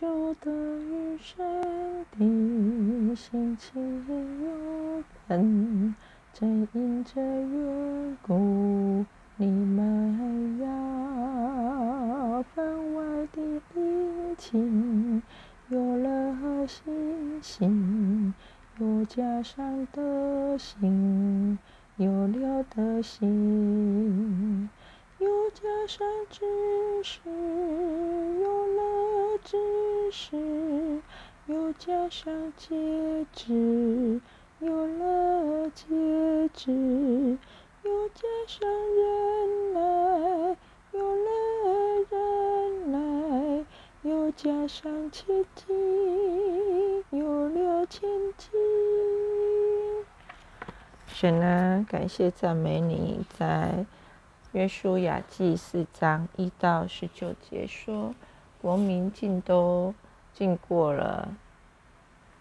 就得与神的心情有分，正因这缘故，你们要分外的殷勤，有了信心，又加上德行，有了德行。又加上知识，有了知识；又加上节制，有了节制；又加上忍耐，有了忍耐；又加上前进，有了前进。神啊，感谢赞美你在。约书亚记四章一到十九节说：国民竟都尽过了，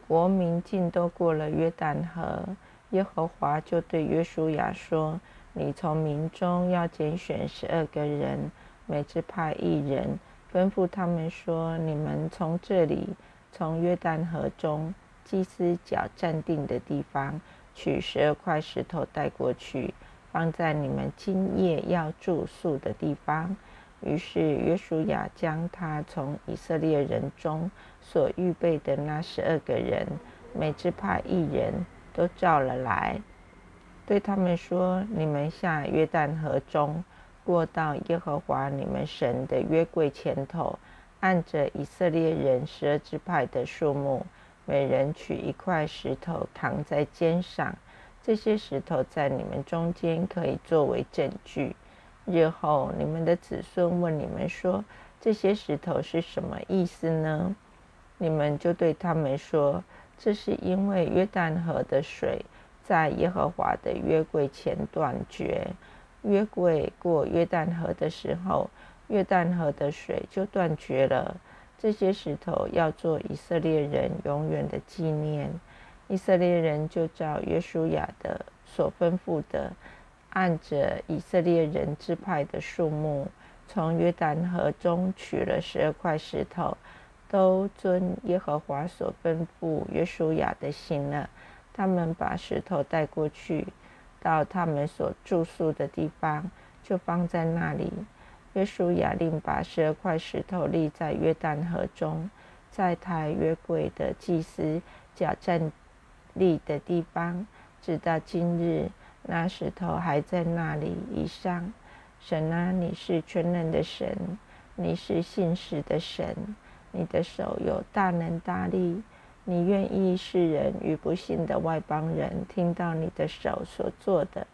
国民尽都过了约旦河。耶和华就对约书亚说：“你从民中要拣选十二个人，每支派一人，吩咐他们说：你们从这里，从约旦河中祭司脚站定的地方，取十二块石头带过去。”放在你们今夜要住宿的地方。于是约书亚将他从以色列人中所预备的那十二个人，每支派一人都召了来，对他们说：“你们下约旦河中，过到耶和华你们神的约柜前头，按着以色列人十二支派的数目，每人取一块石头扛在肩上。”这些石头在你们中间可以作为证据。日后你们的子孙问你们说：“这些石头是什么意思呢？”你们就对他们说：“这是因为约旦河的水在耶和华的约柜前断绝。约柜过约旦河的时候，约旦河的水就断绝了。这些石头要做以色列人永远的纪念。”以色列人就照约书亚的所吩咐的，按着以色列人支派的数目，从约旦河中取了十二块石头，都遵耶和华所吩咐约书亚的行了。他们把石头带过去，到他们所住宿的地方，就放在那里。约书亚令把十二块石头立在约旦河中，在抬约柜的祭司假站。立的地方，直到今日，那石头还在那里。以上，神啊，你是全能的神，你是信实的神，你的手有大能大力，你愿意世人与不信的外邦人听到你的手所做的。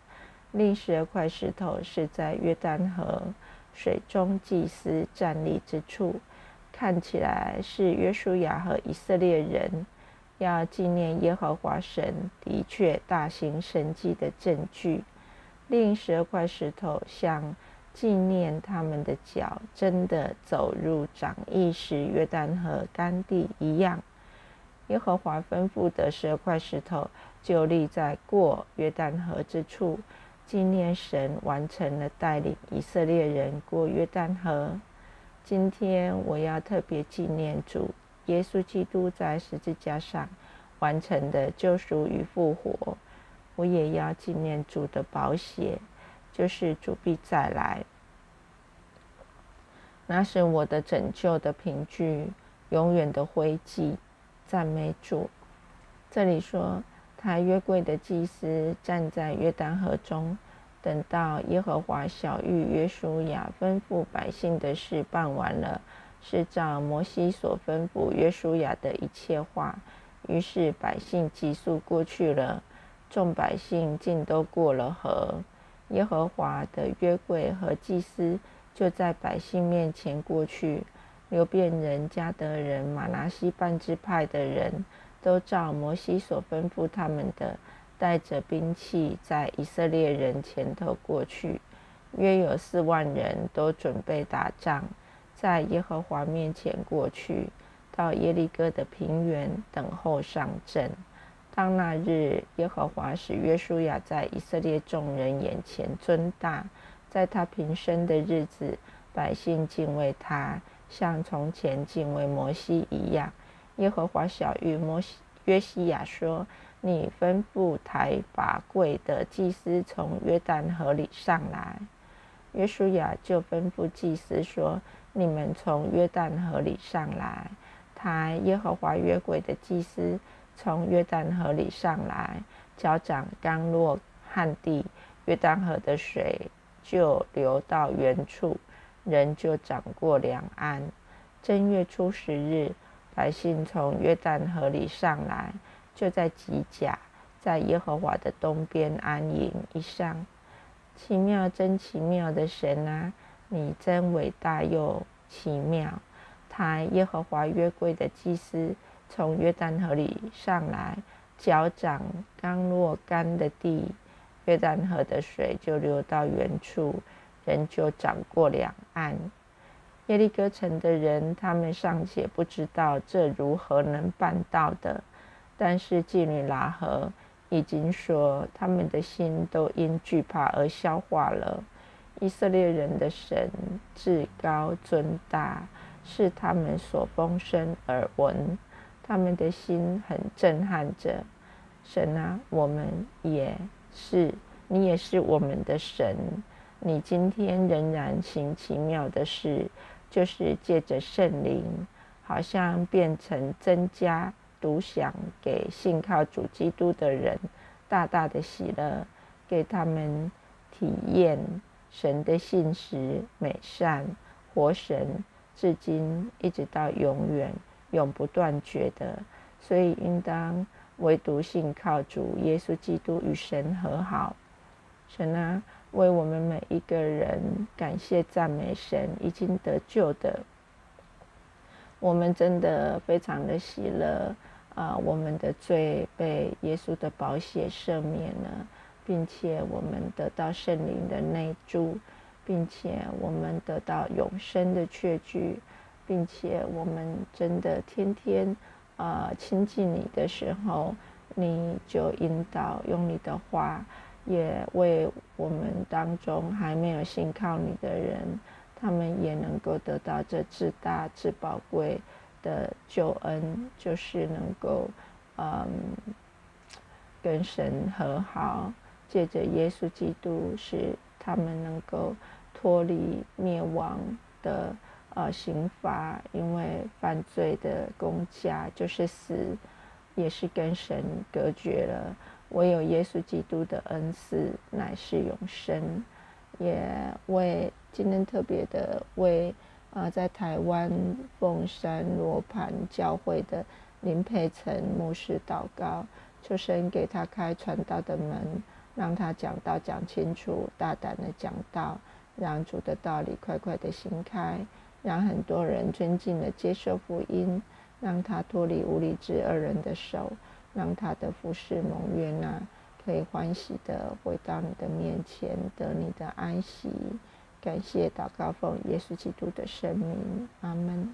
另十二块石头是在约旦河水中祭司站立之处，看起来是约书亚和以色列人。要纪念耶和华神的确大型神迹的证据。另十二块石头像纪念他们的脚真的走入长意时约旦河干地一样。耶和华吩咐的十二块石头就立在过约旦河之处，纪念神完成了带领以色列人过约旦河。今天我要特别纪念主。耶稣基督在十字架上完成的救赎与复活，我也要纪念主的宝血，就是主必再来，那是我的拯救的凭据，永远的灰烬。赞美主。这里说，他约柜的祭司站在约旦河中，等到耶和华小玉约书亚吩咐百姓的事办完了。是照摩西所吩咐约书亚的一切话，于是百姓急速过去了。众百姓尽都过了河。耶和华的约柜和祭司就在百姓面前过去。流变人、加德人、马拿西半支派的人都照摩西所吩咐他们的，带着兵器在以色列人前头过去。约有四万人都准备打仗。在耶和华面前过去，到耶利哥的平原等候上阵。当那日，耶和华使约书亚在以色列众人眼前尊大，在他平生的日子，百姓敬畏他，像从前敬畏摩西一样。耶和华小谕摩西约西亚说：“你吩咐抬把柜的祭司从约旦河里上来。”约书亚就吩咐祭司说：“你们从约旦河里上来，抬耶和华约柜的祭司从约旦河里上来，脚掌刚落旱地，约旦河的水就流到原处，人就涨过两岸。正月初十日，百姓从约旦河里上来，就在吉甲，在耶和华的东边安营一上。”奇妙，真奇妙的神啊！你真伟大又奇妙。抬耶和华约柜的祭司从约旦河里上来，脚掌刚落干的地，约旦河的水就流到原处，人就涨过两岸。耶利哥城的人，他们尚且不知道这如何能办到的，但是妓女拉合。已经说，他们的心都因惧怕而消化了。以色列人的神至高尊大，是他们所风声耳闻，他们的心很震撼着。神啊，我们也是，你也是我们的神。你今天仍然行奇妙的事，就是借着圣灵，好像变成增加。独享给信靠主基督的人大大的喜乐，给他们体验神的信实、美善、活神，至今一直到永远，永不断绝的。所以应当唯独信靠主耶稣基督与神和好。神啊，为我们每一个人感谢赞美神，已经得救的，我们真的非常的喜乐。啊，我们的罪被耶稣的宝血赦免了，并且我们得到圣灵的内住，并且我们得到永生的确据，并且我们真的天天啊亲近你的时候，你就引导用你的话，也为我们当中还没有信靠你的人，他们也能够得到这至大至宝贵。的救恩就是能够，嗯，跟神和好，借着耶稣基督，使他们能够脱离灭亡的呃刑罚，因为犯罪的公价就是死，也是跟神隔绝了。唯有耶稣基督的恩赐乃是永生，也为今天特别的为。呃，在台湾凤山罗盘教会的林佩岑牧师祷告，求神给他开传道的门，让他讲道讲清楚，大胆的讲道，让主的道理快快的行开，让很多人尊敬的接受福音，让他脱离无理之二人的手，让他的服侍蒙悦纳，可以欢喜的回到你的面前，得你的安息。感谢祷告奉耶稣基督的圣名，阿门。